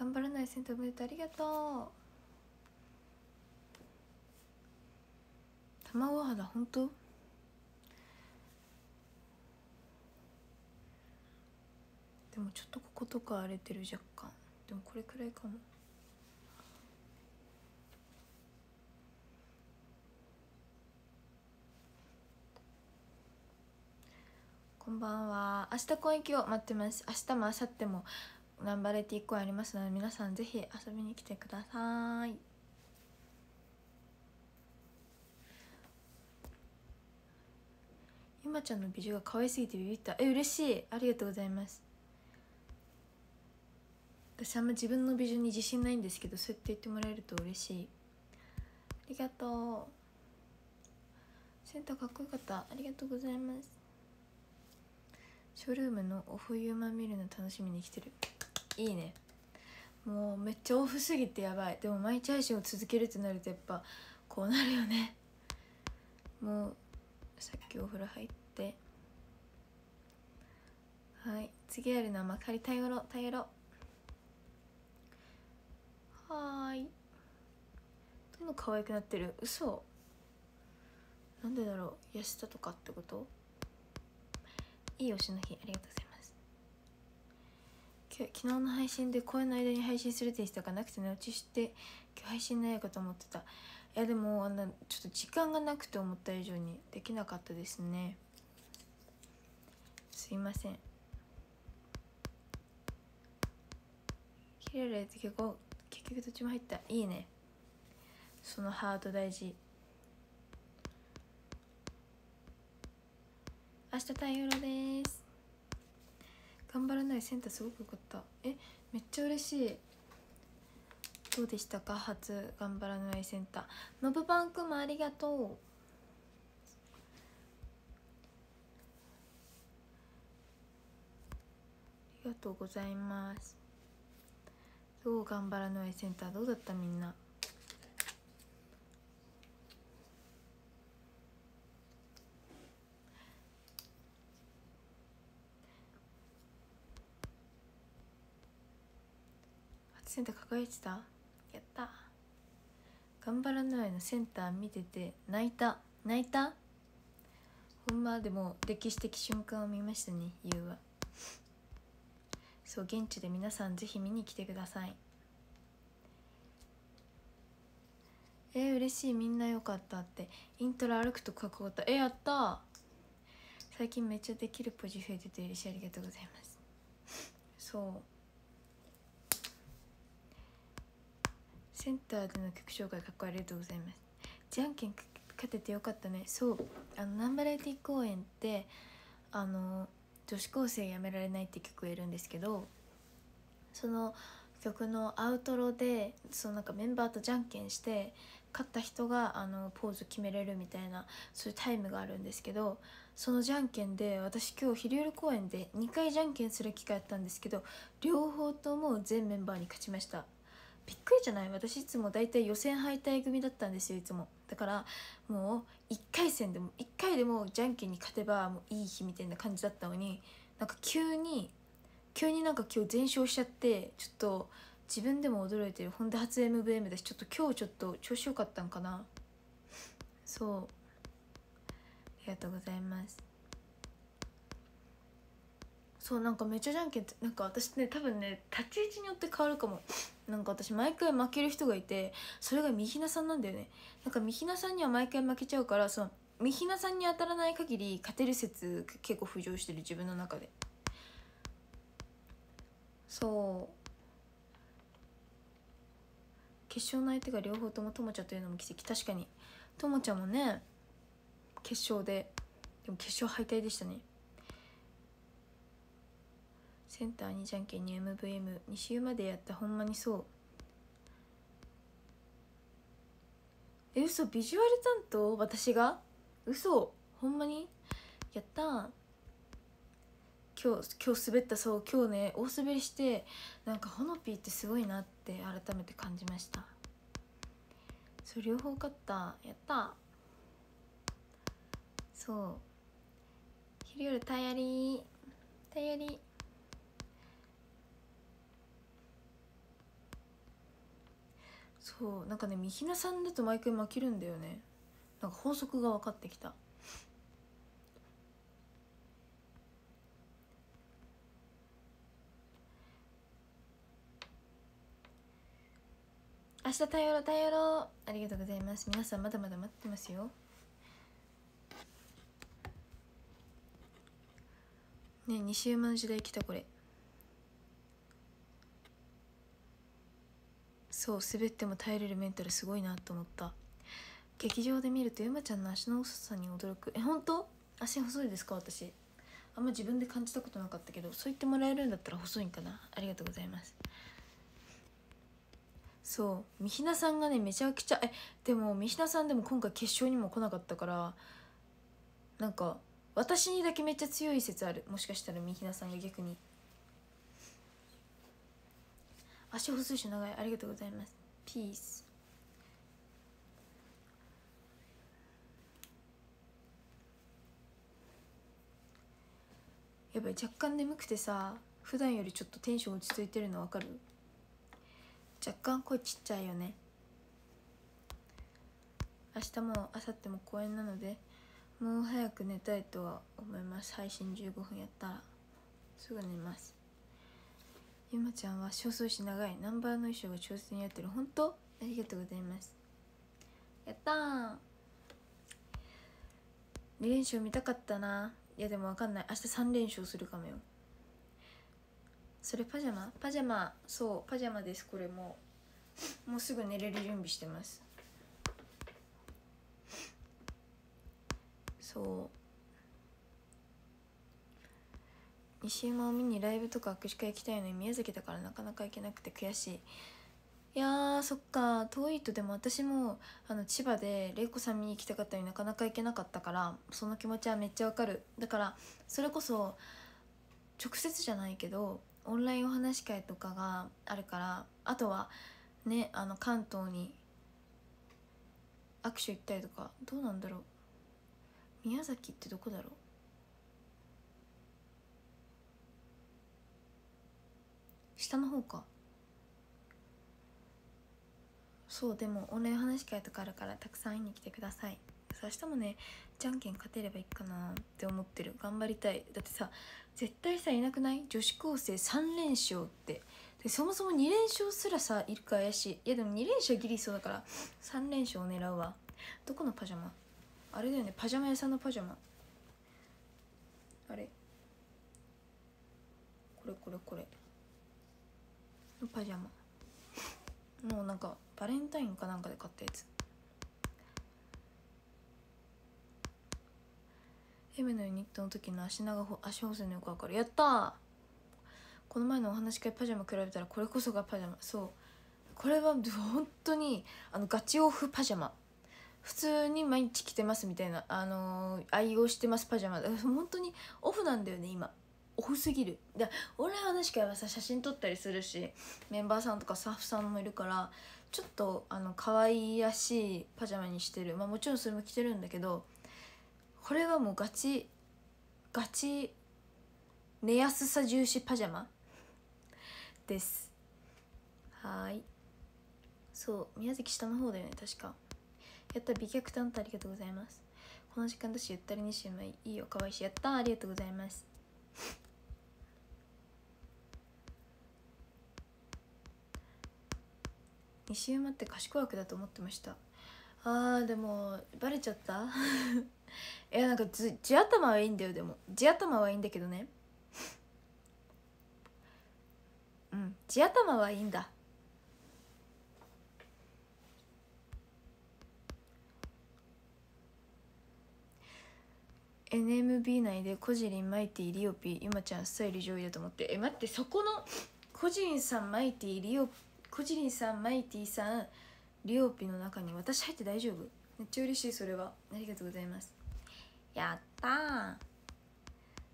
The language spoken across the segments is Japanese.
頑張らないセンターおめでとうありがとう。卵肌本当？でもちょっとこことか荒れてる若干。でもこれくらいかも。こんばんは。明日公演を待ってます。明日も明後日も。ガンバレティ公演ありますので皆さんぜひ遊びに来てください。ゆまちゃんの美女が可愛すぎてビビった。え嬉しい。ありがとうございます。私あんま自分の美女に自信ないんですけどそうやって言ってもらえると嬉しい。ありがとう。センターかっこよかった。ありがとうございます。ショールームのオフユーマン見るの楽しみに来てる。いいね。もうめっちゃオフすぎてやばい。でも毎日配信を続けるってなるとやっぱこうなるよね。もうさっきお風呂入って。はい。次やるのは幕張太陽ろ太陽ろはーい。どんどん可愛くなってる。嘘。なんでだろう。安田とかってこと？いい推しの日ありがとうございます。昨日の配信で声の間に配信するって言ってたかなくて寝落ちして今日配信ないかと思ってた。いやでもあのちょっと時間がなくて思った以上にできなかったですね。すいません。キレレって結構結局どっちも入った。いいね。そのハート大事。明日太陽です。頑張らないセンターすごくよかった。えめっちゃ嬉しい。どうでしたか？初頑張らないセンター。ノブバンクもありがとう。ありがとうございます。どう頑張らないセンター？どうだったみんな？センター輝いてた？やった。頑張らないのセンター見てて泣いた。泣いた？ほんまでも歴史的瞬間を見ましたねゆうは。そう現地で皆さんぜひ見に来てください。えー、嬉しい。みんなよかったって。イントロ歩くとかっこったえー、やった。最近めっちゃできるポジ増えてて嬉しい。ありがとうございます。そう。センターでの曲紹介かっこありがとうございます。じゃんけん勝ててよかったね。そう。あのナンバラエティ公演ってあの女子高生やめられないって曲をやるんですけどその曲のアウトロでそのなんかメンバーとじゃんけんして勝った人があのポーズ決めれるみたいなそういうタイムがあるんですけどそのじゃんけんで私今日昼夜公演で2回じゃんけんする機会あったんですけど両方とも全メンバーに勝ちました。びっくりじゃない？私いつも大体予選敗退組だったんですよいつも。だからもう1回戦でも1回でもじゃんけんに勝てばもういい日みたいな感じだったのになんか急に急になんか今日全勝しちゃってちょっと自分でも驚いてる。ほんで初 MVM だしちょっと今日ちょっと調子良かったんかな。そう。ありがとうございます。そうなんかめっちゃじゃんけんってなんか私ね多分ね立ち位置によって変わるかも。なんか私毎回負ける人がいてそれがみひなさんなんだよね。なんかみひなさんには毎回負けちゃうからそのみひなさんに当たらない限り勝てる説結構浮上してる自分の中で。そう。決勝の相手が両方ともともちゃんというのも奇跡。確かに。ともちゃんもね決勝ででも決勝敗退でしたね。センターにじゃんけんに MVM2 週までやった。ほんまにそう。え嘘ビジュアル担当？私が？嘘。ほんまに？やった今日今日滑ったそう。今日ね大滑りしてなんかほのぴーってすごいなって改めて感じました。そう両方勝った。やったそう。昼夜タイヤリー。タイヤリー。そうなんかねみひなさんだと毎回負けるんだよね。なんか法則が分かってきた。明日太陽ろ太陽ろう。ありがとうございます。皆さんまだまだ待ってますよ。ね西馬の時代来たこれ。そう滑っても耐えれるメンタルすごいなと思った。劇場で見るとゆまちゃんの足の細さに驚く。え本当？足細いですか？私。あんま自分で感じたことなかったけどそう言ってもらえるんだったら細いんかな？ありがとうございます。そう。みひなさんがねめちゃくちゃえでもみひなさんでも今回決勝にも来なかったからなんか私にだけめっちゃ強い説ある。もしかしたらみひなさんが逆に。足細いし長い。ありがとうございます。ピースやっぱり若干眠くてさ普段よりちょっとテンション落ち着いてるの分かる？若干声ちっちゃいよね。明日も明後日も公演なのでもう早く寝たいとは思います。配信15分やったら。すぐ寝ます。ゆまちゃんは少々し長い。ナンバーの衣装が調整に合ってる。本当？ありがとうございます。やったー。2連勝見たかったな。いやでもわかんない。明日3連勝するかもよ。それパジャマ？パジャマ。そうパジャマです。これももうすぐ寝れる準備してます。そう。西山を見にライブとか握手会行きたいのに宮崎だからなかなか行けなくて悔しい。いやそっか。遠いとでも私もあの千葉で玲子さん見に行きたかったのになかなか行けなかったからその気持ちはめっちゃわかる。だからそれこそ直接じゃないけどオンラインお話し会とかがあるからあとはねあの関東に握手行ったりとかどうなんだろう。宮崎ってどこだろう。下の方か。そうでもオンライン話し会とかあるからたくさん会いに来てください。明日もねじゃんけん勝てればいいかなって思ってる。頑張りたい。だってさ絶対さいなくない？女子高生3連勝って。でそもそも2連勝すらさいるか怪しい。いやでも2連勝ギリそうだから3連勝を狙うわ。どこのパジャマ？あれだよねパジャマ屋さんのパジャマ。あれ？これこれこれ。のパジャマ。もうなんかバレンタインかなんかで買ったやつ。M のユニットの時の足長足細いのよくわかる。やったこの前のお話し会パジャマ比べたらこれこそがパジャマ。そう。これは本当にあのガチオフパジャマ。普通に毎日着てますみたいな、あのー、愛用してますパジャマ。本当にオフなんだよね今。オフすぎる。で俺は話会はさ写真撮ったりするしメンバーさんとかスタッフさんもいるからちょっとあの可愛らしいパジャマにしてる。まあもちろんそれも着てるんだけどこれはもうガチガチ寝やすさ重視パジャマ？です。はい。そう宮崎下の方だよね確か。やった美脚担当ありがとうございます。この時間だしゆったりにしまいいいよ。かわいいしやったありがとうございます。西馬って賢い枠だと思ってました。あーでもバレちゃった？いやなんか地頭はいいんだよでも。地頭はいいんだけどね。うん地頭はいいんだ。NMB 内でコジリンマイティリオピゆまちゃんスタイル上位だと思って。え待ってそこのコジリンさんマイティリオピコジリンさんマイティさんリオピの中に私入って大丈夫？めっちゃ嬉しいそれは。ありがとうございます。やったー。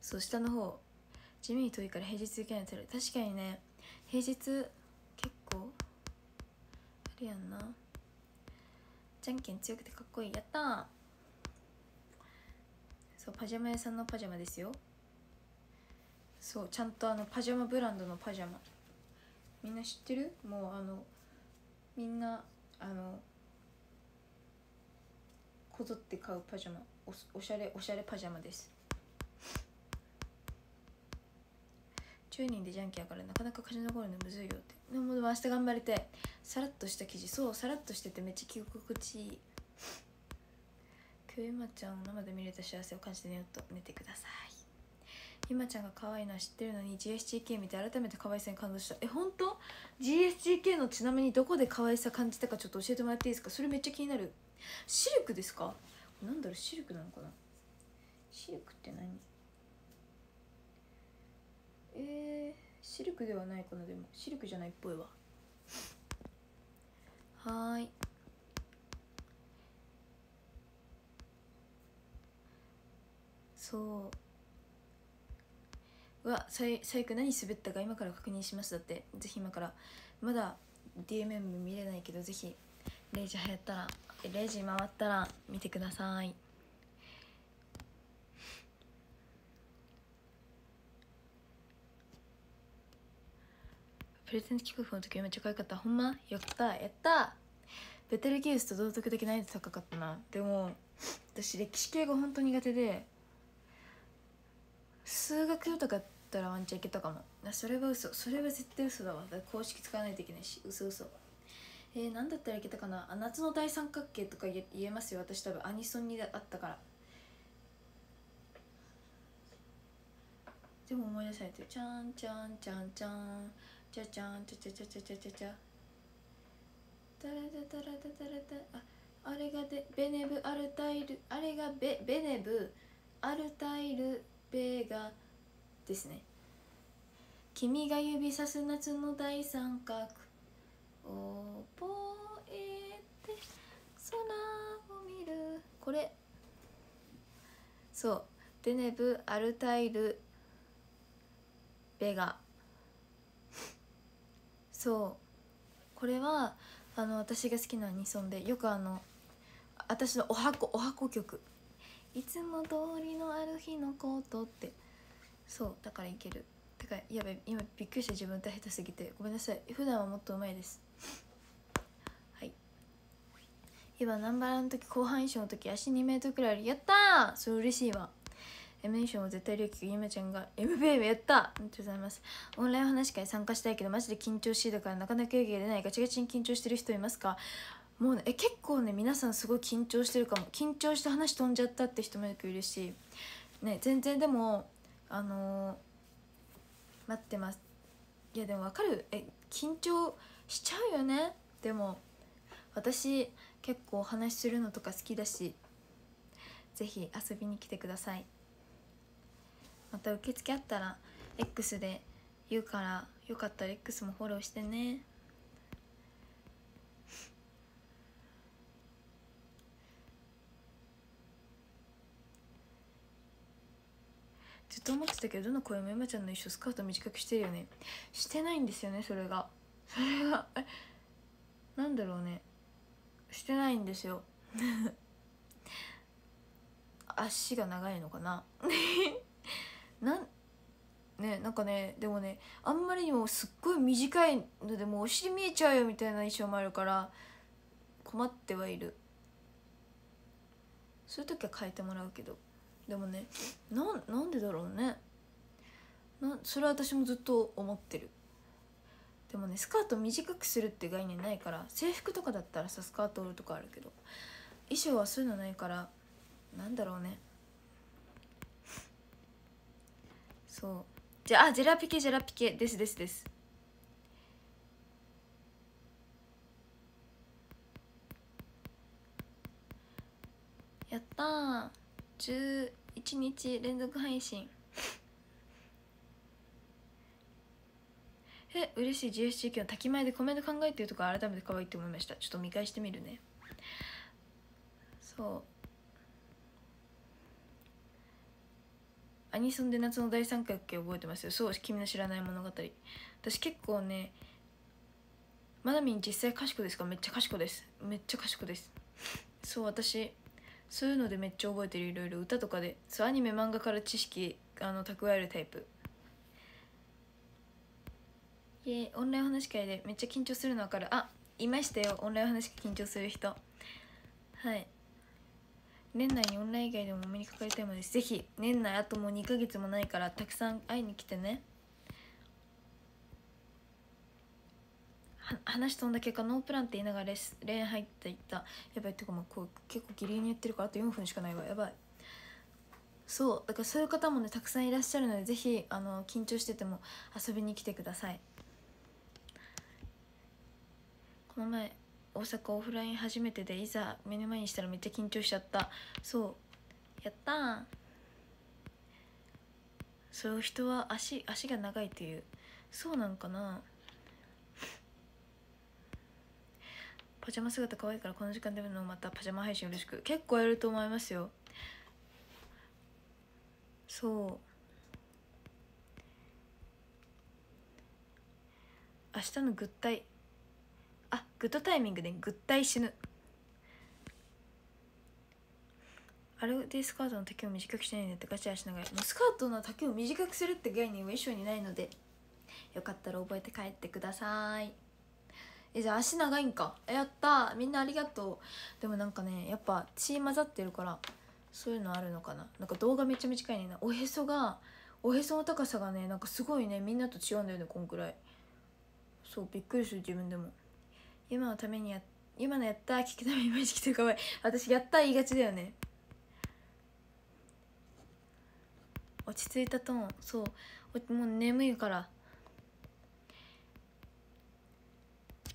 そう下の方。地味に遠いから平日行けないと確かにね。平日結構あれやんな。じゃんけん強くてかっこいい。やったー。そうパジャマ屋さんのパジャマですよ。そうちゃんとあのパジャマブランドのパジャマ。みんな知ってる？もうあのみんなあのこぞって買うパジャマ。おおしゃれおしゃれパジャマです。10人でじゃんけんやからなかなか勝ち残るのむずいよって。でも明日頑張りたいさらっとした生地。そうさらっとしててめっちゃ着心地いい。今日ゆまちゃんを生で見れた幸せを感じて寝ようと寝てください。ゆまちゃんが可愛いのは知ってるのに GSGK 見て改めて可愛さに感動した。え本当？GSGK のちなみにどこで可愛さ感じたかちょっと教えてもらっていいですか？それめっちゃ気になる。シルクですか？なんだろうシルクなのかな？シルクって何？えー、シルクではないかな。でもシルクじゃないっぽいわ。はーい。そう。うわ最最悪何滑ったか今から確認します。だってぜひ今から。まだ DMM 見れないけどぜひ0時流行ったら0時回ったら見てください。プレゼント企画の時めっちゃ可愛かった。ほんま？やった。やった。ベテルギウスと道徳的難易度高かったな。でも私歴史系が本当苦手で数学とかだったらワンチャンいけたかも。それは嘘。それは絶対嘘だわ。だ公式使わないといけないし。嘘嘘。えー、何だったらいけたかな。あ夏の大三角形とか言えますよ。私多分。アニソンにあったから。でも思い出されてる。ちゃんちゃんちゃんちゃんちゃちゃんちゃちゃちゃちゃちゃちゃちゃタラタタラタタラタ。ああれがでベネブアルタイル。あれがベベネブアルタイルベーガですね。君が指さす夏の大三角覚えて空を見る。これ。そう。デネブアルタイルベガ。そう。これはあの私が好きなニソンでよくあの私のおはこおはこ曲。いつも通りのある日のことって。そうだからいける。てからやべ今びっくりした。自分歌下手すぎて。ごめんなさい。普段はもっとうまいです。はい。今ナンバーの時後半衣装の時足2メートルくらいある。やったー！それ嬉しいわ。M 衣装も絶対龍騎ゆめちゃんが MBM やったありがとうございます。オンライン話会参加したいけどマジで緊張しいだからなかなか勇気が出ないガチガチに緊張してる人いますか？もうねえ結構ね皆さんすごい緊張してるかも。緊張して話飛んじゃったって人もいるし。ね全然でもあのー、待ってます。いやでも分かる。え緊張しちゃうよね？でも私結構お話しするのとか好きだし是非遊びに来てください。また受付あったら X で言うからよかったら X もフォローしてね。ずっと思ってたけどどの声も山ちゃんの衣装スカート短くしてるよね。してないんですよねそれが。それがえなんだろうね。してないんですよ。足が長いのかな。なんねなんかねでもねあんまりにもすっごい短いのでもうお尻見えちゃうよみたいな衣装もあるから困ってはいる。そういう時は変えてもらうけど。でもねななんでだろうね。なそれは私もずっと思ってる。でもねスカート短くするって概念ないから制服とかだったらさスカート折るとかあるけど衣装はそういうのないからなんだろうね。そう。じゃあジェラピケジェラピケ。ですですです。やったー。11日連続配信。え嬉しい。GSGK の滝前でコメント考えてるとこ改めて可愛いって思いました。ちょっと見返してみるね。そう。アニソンで夏の大三角形覚えてますよ。そう君の知らない物語。私結構ねまなみん実際賢いですか？めっちゃ賢いです。めっちゃ賢いです。そう私そういうのでめっちゃ覚えてるいろいろ。歌とかでそうアニメ漫画から知識あの蓄えるタイプ。いえオンライン話会でめっちゃ緊張するの分かる。あいましたよ。オンライン話が緊張する人。はい。年内にオンライン以外でもお目にかかりたいのです。ぜひ年内あともう2ヶ月もないからたくさん会いに来てね。話飛んだ結果ノープランって言いながらレスレーン入っていった。やばいってかもうこう結構ギリギリに言ってるからあと4分しかないわ。やばい。そうだからそういう方もねたくさんいらっしゃるのでぜひあの緊張してても遊びに来てください。この前大阪オフライン初めてでいざ目の前にしたらめっちゃ緊張しちゃった。そう。やったそう人は足足が長いという。そうなんかなパジャマ姿可愛いからこの時間でもまたパジャマ配信よろしく結構やると思いますよ。そう。明日のグッタイ。あグッドタイミングでグッタイ死ぬ。あれでスカートの丈を短くしないんだってガチャしながらスカートの丈を短くするって概念は衣装にないのでよかったら覚えて帰ってください。えじゃあ足長いんか。やった。みんなありがとう。でもなんかねやっぱ血混ざってるからそういうのあるのかな。なんか動画めっちゃ短いねおへそがおへその高さがねなんかすごいね。みんなと違うんだよねこんくらい。そうびっくりする自分でも。今のためにや今のやった聞くためにマジ来てるかわいい私やった言いがちだよね。落ち着いたトーン。そう。もう眠いから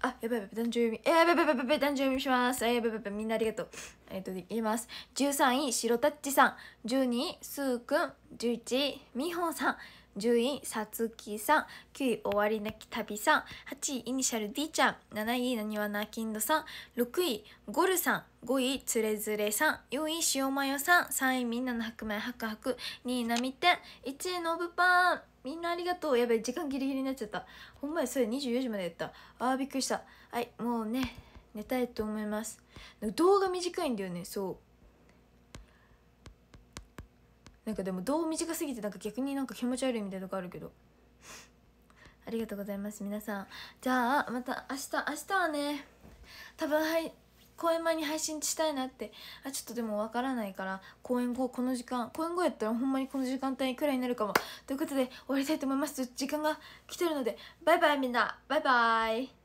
あやばいやばい誕生日やばいやばいやばい誕生日します。やばいやばいみんなありがとう。えっと言います。13位白タッチさん。12位スーくん。11位みほんさん。10位さつきさん。9位終わりなき旅さん。8位イニシャル D ちゃん。7位なにわなきんどさん。6位ゴルさん。5位つれづれさん。4位塩マヨさん。3位みんなの白米ハクハク2位なみて1位のぶパンみんなありがとう。やばい時間ギリギリになっちゃった。ほんまにそれ24時までやった。あーびっくりした。はいもうね寝たいと思います。動画短いんだよね。そう。なんかでも動画短すぎてなんか逆になんか気持ち悪いみたいなとこあるけど。ありがとうございます皆さん。じゃあまた明日明日はね多分はい公演前に配信したいなって。あちょっとでもわからないから公演後この時間公演後やったらほんまにこの時間帯くらいになるかも。ということで終わりたいと思います。時間が来てるのでバイバイみんな。バイバイ。